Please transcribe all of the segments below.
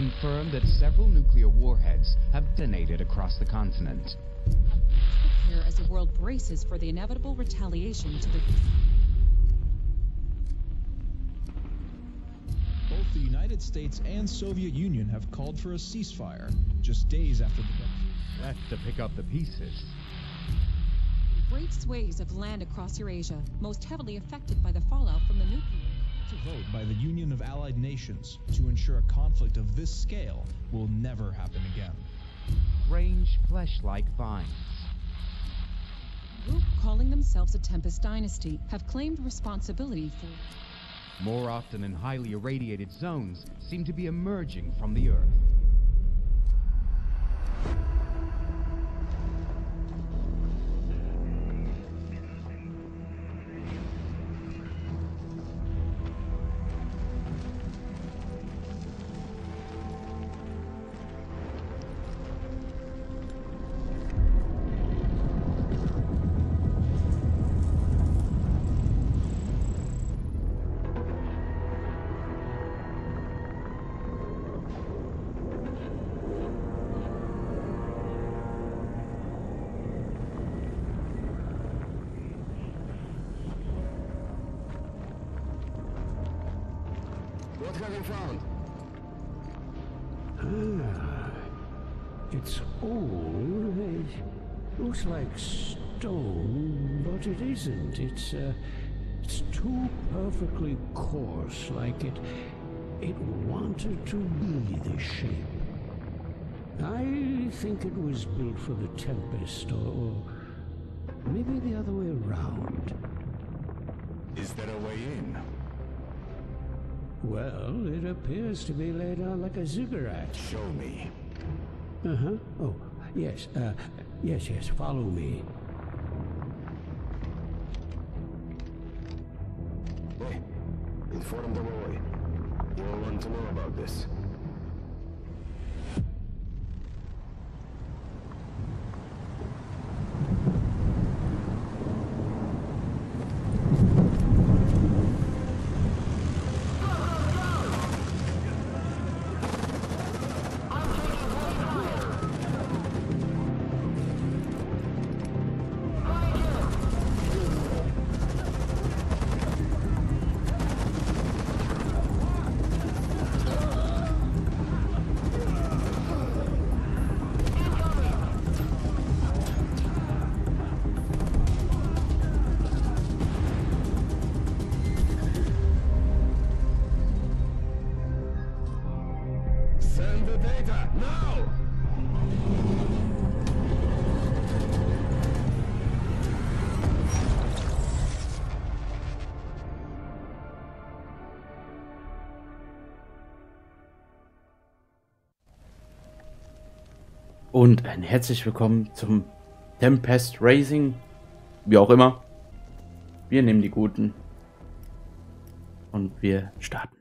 confirmed that several nuclear warheads have detonated across the continent. Prepare as the world braces for the inevitable retaliation to the. Both the United States and Soviet Union have called for a ceasefire just days after the Left to pick up the pieces. Great swathes of land across Eurasia, most heavily affected by the fallout from the nuclear. To vote by the Union of Allied Nations to ensure a conflict of this scale will never happen again. Range flesh-like vines. group calling themselves the Tempest Dynasty have claimed responsibility for. More often in highly irradiated zones, seem to be emerging from the Earth. It's uh, it's too perfectly coarse, like it it wanted to be this shape. I think it was built for the Tempest, or, or maybe the other way around. Is there a way in? Well, it appears to be laid out like a ziggurat. Show me. Uh huh. Oh, yes. Uh, yes, yes. Follow me. Fordham Deloy. You'll want to know about this. Und ein herzlich willkommen zum Tempest Racing. Wie auch immer. Wir nehmen die Guten. Und wir starten.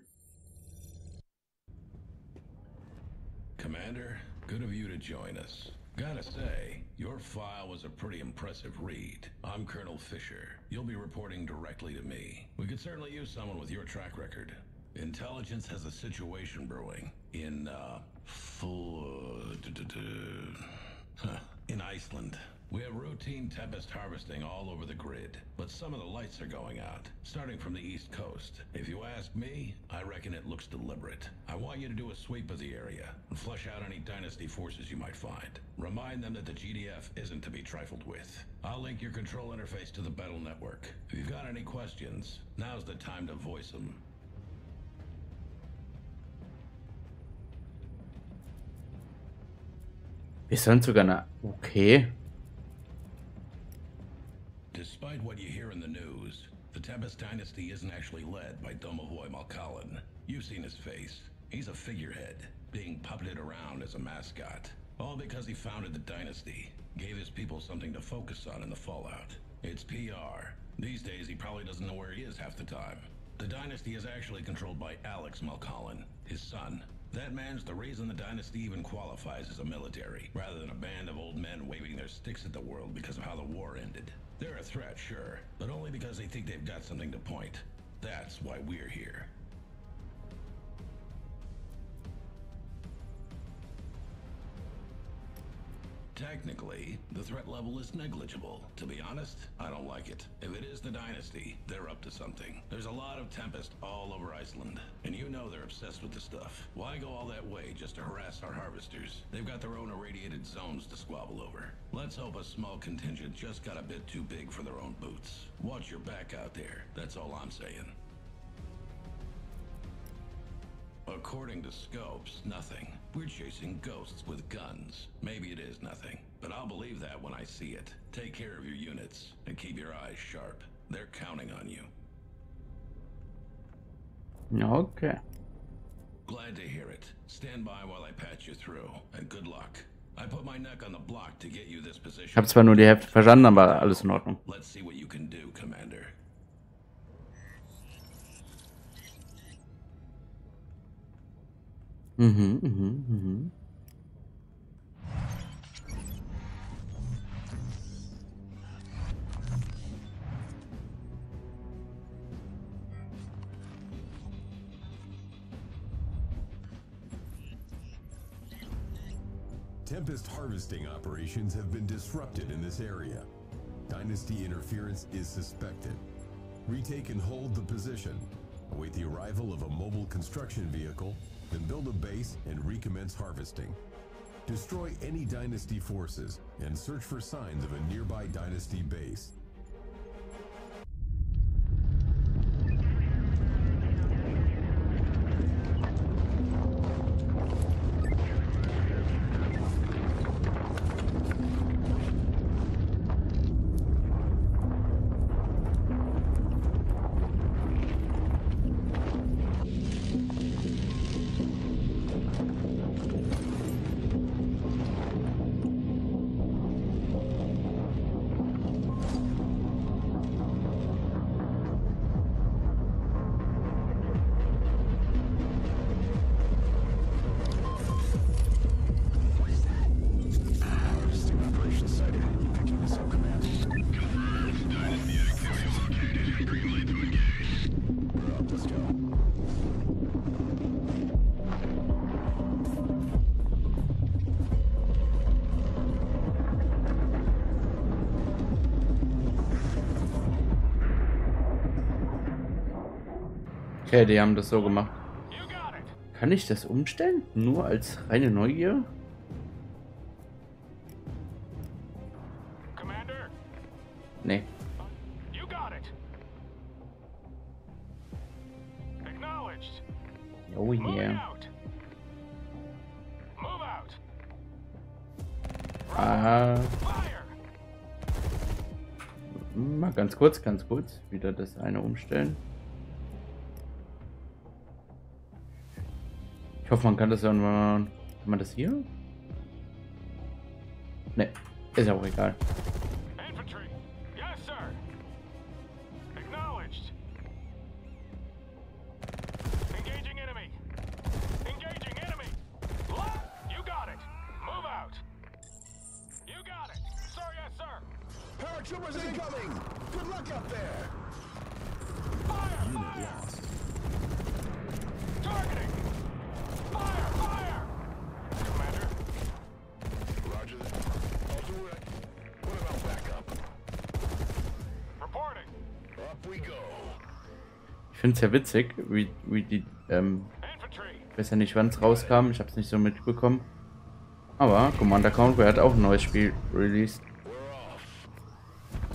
Commander, good of you to join us. Gotta say, your file was a pretty impressive read. I'm Colonel Fisher. You'll be reporting directly to me. We could certainly use someone with your track record. Intelligence has a situation brewing in, uh, full, uh, in Iceland. We have routine tempest harvesting all over the grid, but some of the lights are going out, starting from the east coast. If you ask me, I reckon it looks deliberate. I want you to do a sweep of the area and flush out any dynasty forces you might find. Remind them that the GDF isn't to be trifled with. I'll link your control interface to the battle network. If you've got any questions, now's the time to voice them. Wir sind sogar eine. Okay. Despite what you hear in the news, the Tempest dynasty isn't actually led by Domovoy Malkalin. You've seen his face. He's a figurehead, being puppeted around as a mascot. All because he founded the dynasty, gave his people something to focus on in the fallout. It's PR. These days, he probably doesn't know where he is half the time. The dynasty is actually controlled by Alex Malkalin, his son. That man's the reason the dynasty even qualifies as a military, rather than a band of old men waving their sticks at the world because of how the war ended. They're a threat, sure, but only because they think they've got something to point. That's why we're here. Technically, the threat level is negligible. To be honest, I don't like it. If it is the Dynasty, they're up to something. There's a lot of Tempest all over Iceland, and you know they're obsessed with the stuff. Why go all that way just to harass our harvesters? They've got their own irradiated zones to squabble over. Let's hope a small contingent just got a bit too big for their own boots. Watch your back out there, that's all I'm saying. According to Scopes, nothing. We're chasing ghosts with guns. Maybe it is nothing, but I'll believe that when I see it. Take care of your units, and keep your eyes sharp. They're counting on you. Okay. Glad to hear it. Stand by while I patch you through, and good luck. I put my neck on the block to get you this Ich position. habe zwar nur die Hälfte verstanden, aber alles in Ordnung. Let's see what you can do, Commander. Mhm, mhm, mhm. Tempest harvesting operations have been disrupted in this area. Dynasty interference is suspected. Retake and hold the position. Await the arrival of a mobile construction vehicle, then build a base and recommence harvesting. Destroy any Dynasty forces and search for signs of a nearby Dynasty base. Okay, die haben das so gemacht. Kann ich das umstellen? Nur als reine Neugier? Nee. Oh yeah. Ah, Fire. mal ganz kurz, ganz kurz. Wieder das eine umstellen. Hoffe, man kann das irgendwann. Kann man das hier? Ne, ist ja auch egal. Ich finde es ja witzig, wie, wie die. Ähm, ich weiß ja nicht, wann es rauskam. Ich habe es nicht so mitbekommen. Aber Commander Conquer hat auch ein neues Spiel released. We're off.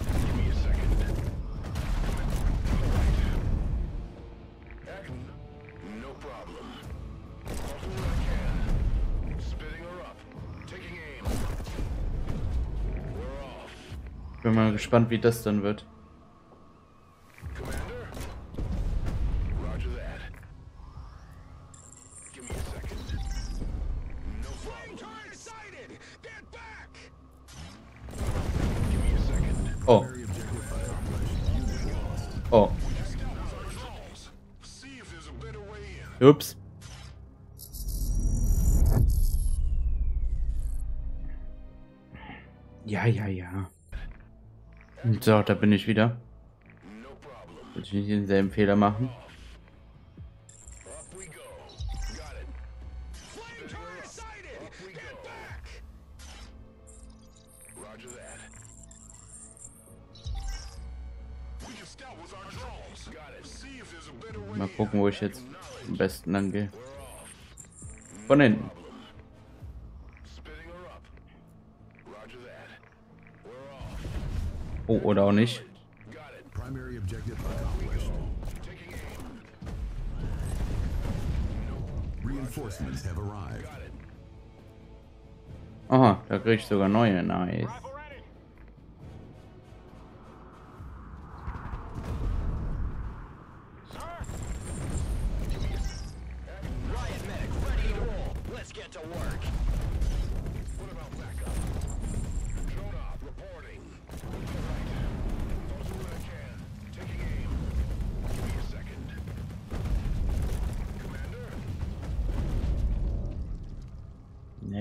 Give me a second. Action. No problem. I'll do what I can. Spitting her up. Taking aim. We're off. Bin mal gespannt, wie das dann wird. Ups. Ja, ja, ja. So, da bin ich wieder. Will ich nicht denselben Fehler machen? Mal gucken, wo ich jetzt am besten lang gehe. Von hinten. Oh, oder auch nicht. Aha, da krieg ich sogar neue. Nice.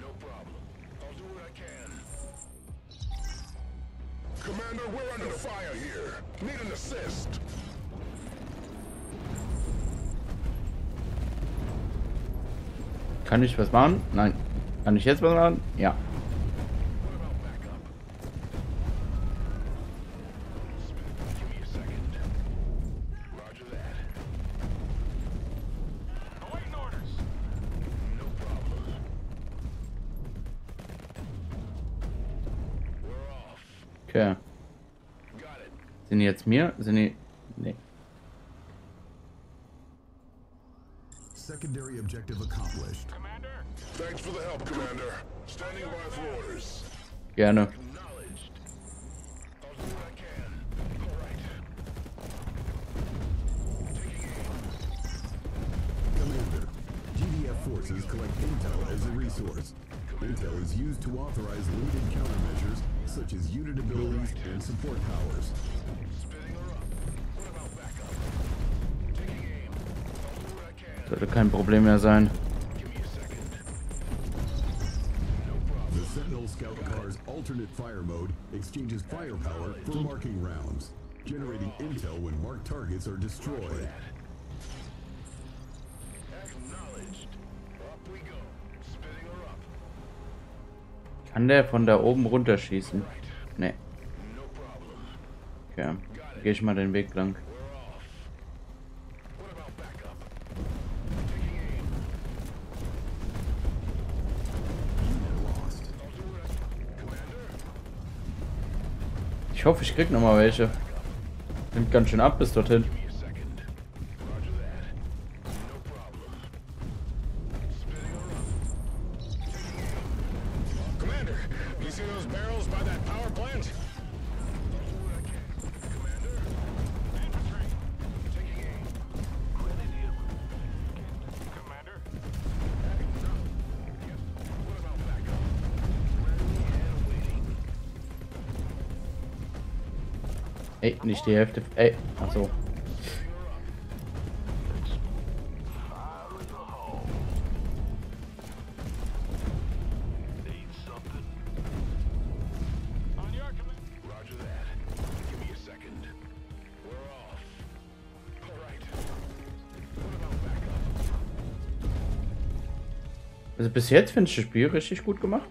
No problem. I'll do what I can. Commander, we're under fire here. Need an assist. Kann ich was machen? Nein. Kann ich jetzt was machen? Ja. Mir? Sind die. Nee. Secondary objective accomplished. Commander, Thanks for the help, Commander. Standing by for orders. Gerne. Acknowledged. I'll do what I can. All right. Taking aim. Commander, GDF forces collect intel as a resource. Intel is used to authorize limited countermeasures such as unit abilities and support powers. Sollte kein Problem mehr sein. Alternate fire mode exchanges firepower for marking rounds, generating intel when marked targets are destroyed. Acknowledged. Up we go. Spitting her up. Kann der von da oben runterschießen? Nee. Okay. Gehe ich mal den Weg lang. We're off. What about backup? Taking aim. Lost. I'll do what I Commander? Ich hoffe, ich krieg noch mal welche. Nimmt ganz schön ab bis dorthin. Ey, nicht die Hälfte. Ey, achso. Also bis jetzt finde ich das Spiel richtig gut gemacht.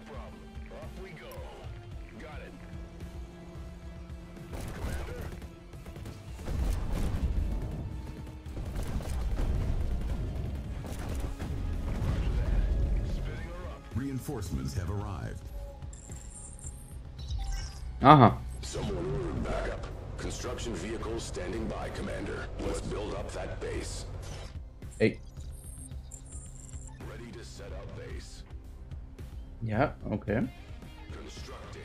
Base. Ey. Ready to set up base. Ja, okay. Constructing.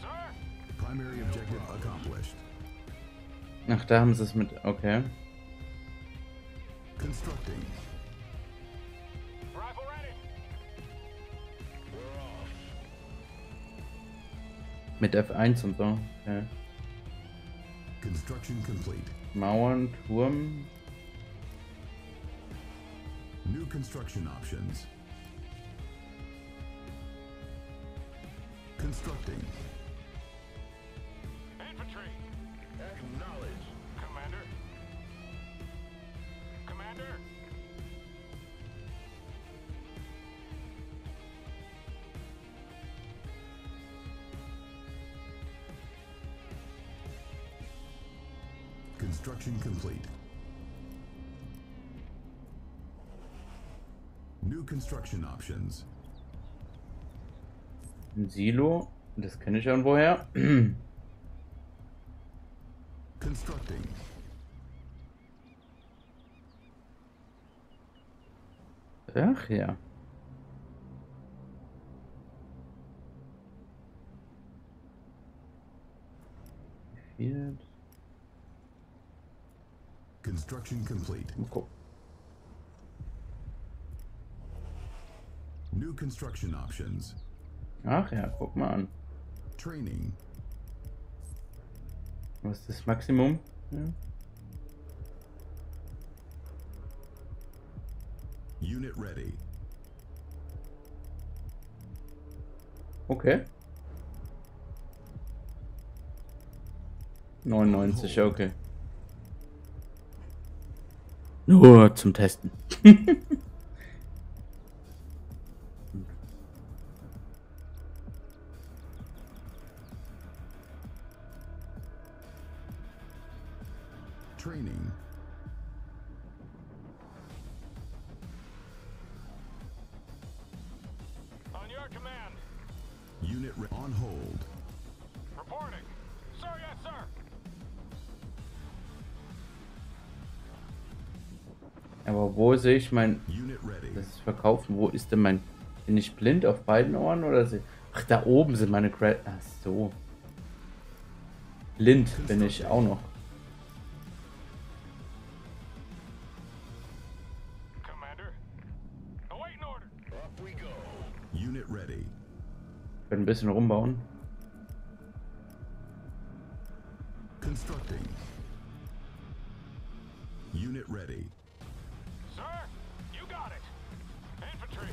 Sir, Primary objective accomplished. Ach, da haben sie es mit. Okay. Mit F1 und so. Okay. Construction complete. Mauern, Turm. New construction options. Constructing. Construction options. Ein Silo. Das kenne ich irgendwoher. Constructing. Ach ja. Construction complete. Mal gucken. New construction options. Ach ja, guck mal an. Training. Was ist das Maximum? Ja. Unit ready. Okay. 99, okay. Nur zum Testen. Training. On your command. Unit re- on hold. Reporting. Sir, yes, sir. Aber wo sehe ich mein. Unit ready. Das ist verkaufen. Wo ist denn mein. Bin ich blind auf beiden Ohren oder se- Ach, da oben sind meine Credits. Ach so. Blind bin ich auch noch. Ein bisschen rumbauen. Constructing. Unit ready. Sir, you got it. Infantry.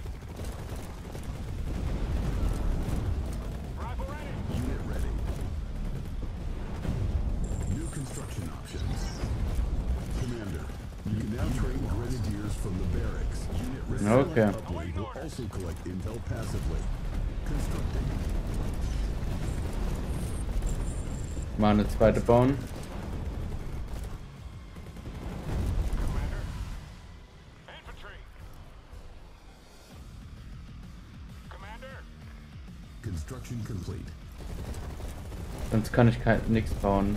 Rifle ready. Unit ready. New construction options. Commander, you can now train grenadiers from the barracks. Unit ready. Okay. Upgrade will also collect intel passively. Mal eine zweite bauen. Sonst kann ich kein nichts bauen.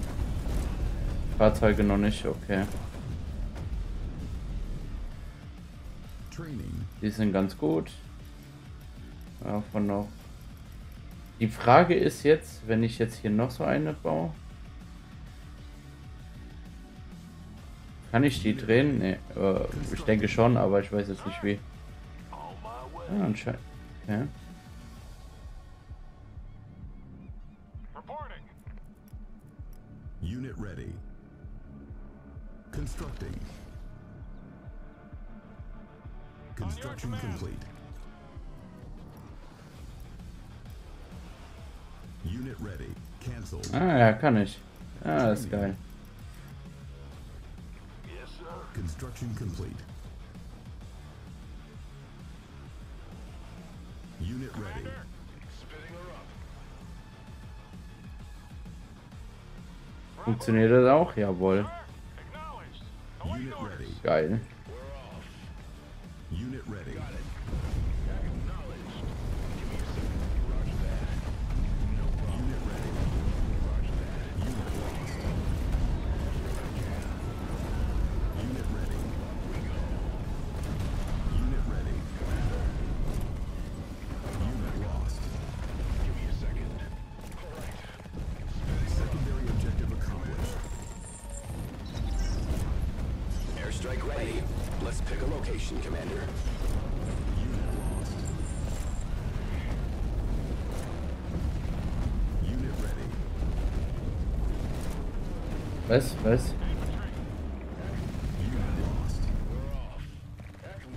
Fahrzeuge noch nicht, okay. Training. Die sind ganz gut. Davon noch. Die Frage ist jetzt, wenn ich jetzt hier noch so eine baue. Kann ich die drehen? Nee, äh, ich denke schon, aber ich weiß jetzt nicht wie. Ah, anscheinend. Okay. Unit ready. Constructing. Construction complete. Ah, ja, kann ich. Ah, das ist geil. Yes, sir. Construction complete. Unit ready. Commander. Spinning her up. Funktioniert das auch? Jawohl. Geil. Unit ready. Was? Was?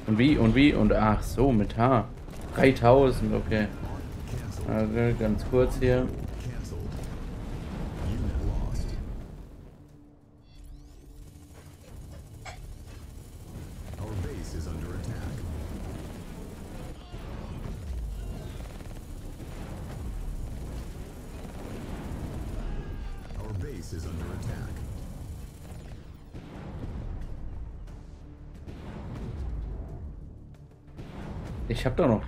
Und wie? Und wie? Und ach so, mit H. 3000, okay. Also ganz kurz hier. Is under attack. Ich hab da noch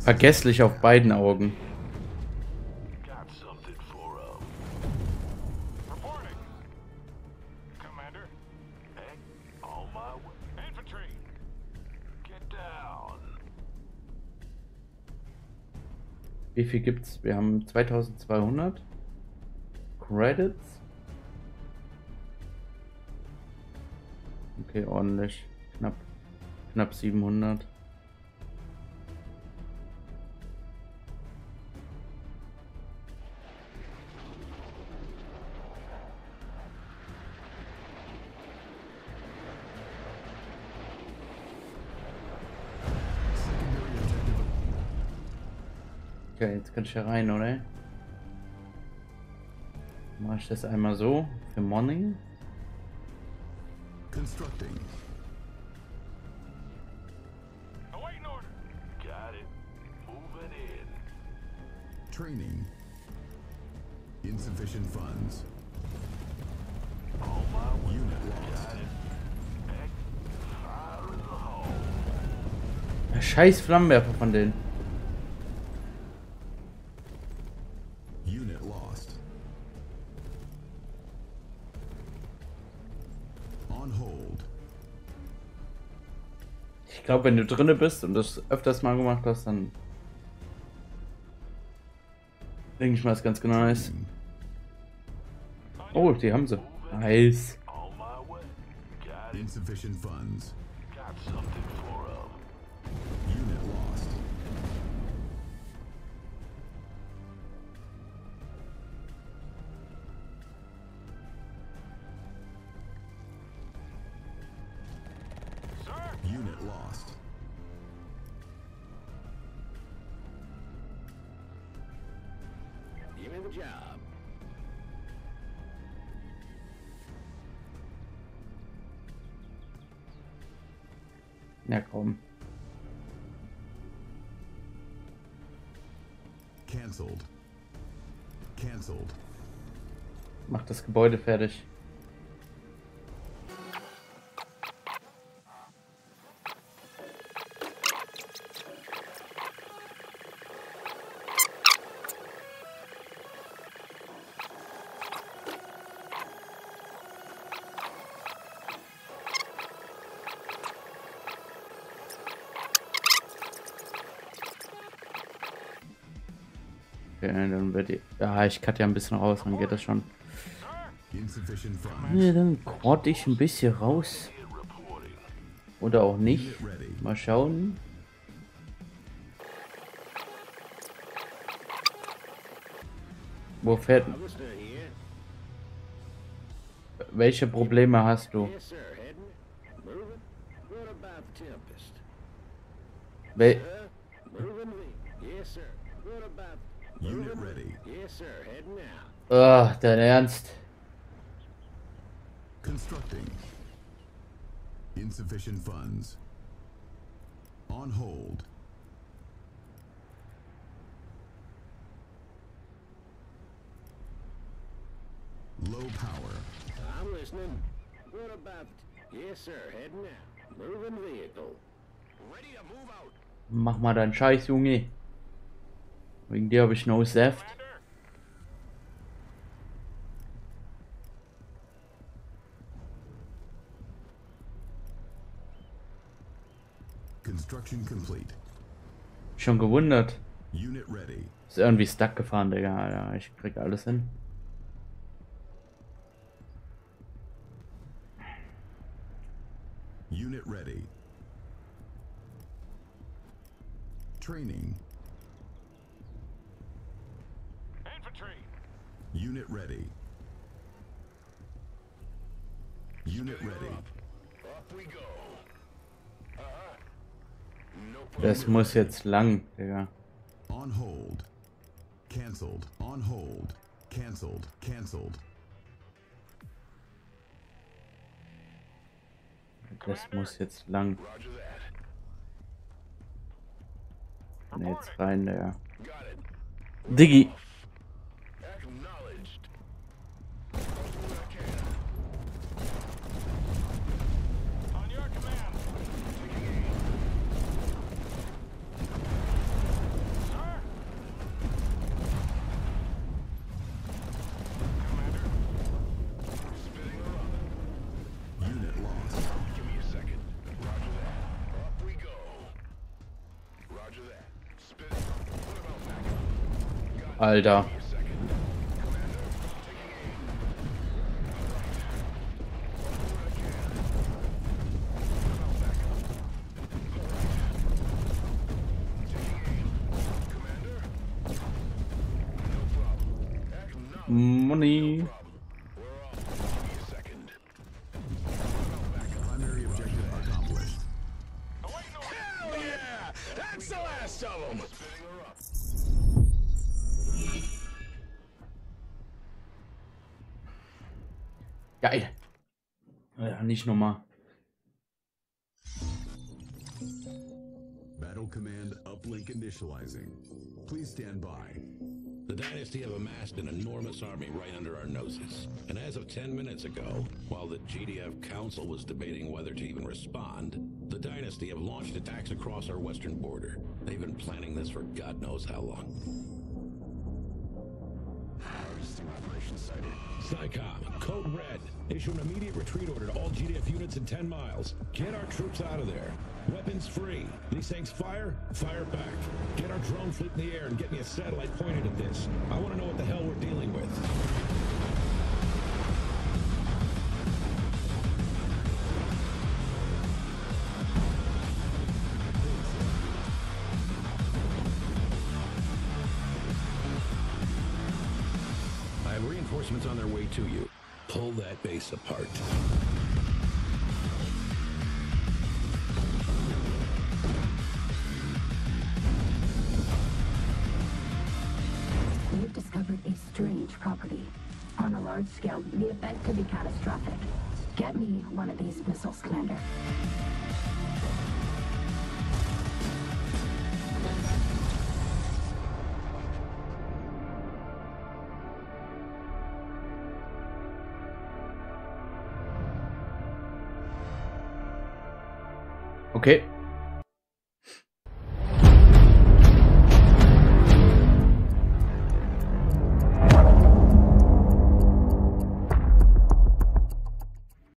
vergesslich auf beiden Augen. Wie viel gibt's? Wir haben 2200 Credits. Okay, ordentlich. Knapp. Knapp 700. secondary objective Okay, jetzt kann ich hier rein, oder? Mache ich das einmal so für Morning. Scheiß Flammenwerfer von denen. Unit lost. On hold. Ich glaube, wenn du drinne bist und das öfters mal gemacht hast, dann denke ich mal, ist ganz genau nice. Oh, die haben sie. Nice. Insufficient funds. Got Cancelled. Cancelled. Mach das Gebäude fertig. Wird die. Ja, ich cut ja ein bisschen raus, dann geht das schon. Ja, dann quad ich ein bisschen raus. Oder auch nicht. Mal schauen. Wo fährt. Welche Probleme hast du? Wel Huh? Moving me. Yes, sir. What about... Unit ready. Yes, sir. Heading out. Ach, dein Ernst? Constructing. Insufficient funds. On hold. Low power. I'm listening. What about... Yes, sir. Heading out. Moving vehicle. Ready to move out. Mach mal deinen Scheiß, Junge. Wegen dir habe ich no Saft. Commander. Construction complete. Schon gewundert. Unit ready. Ist irgendwie stuck gefahren, Digga. Alter. Ich krieg alles hin. Unit ready. Training. Unit ready. Unit ready. Up we go. Uh-huh. No problem. Das muss jetzt lang, Digga. On hold. Cancelled. On hold. Cancelled. Cancelled. Das muss jetzt lang. Roger that. Ne, jetzt rein, Digga. Got it. Diggi. Alter. Geil. Ja, nicht nochmal. Battle command uplink initializing. Please stand by. The Dynasty have amassed an enormous army right under our noses. And as of 10 minutes ago, while the GDF Council was debating whether to even respond, the Dynasty have launched attacks across our western border. They've been planning this for God knows how long. SICOM, code red. Issue an immediate retreat order to all GDF units in 10 miles. Get our troops out of there. Weapons free. These things fire, fire back. Get our drone fleet in the air and get me a satellite pointed at this. I want to know what the hell we're dealing with. Reinforcements on their way to you. Pull that base apart. We've discovered a strange property. On a large scale, the effect could be catastrophic. Get me one of these missiles, Commander.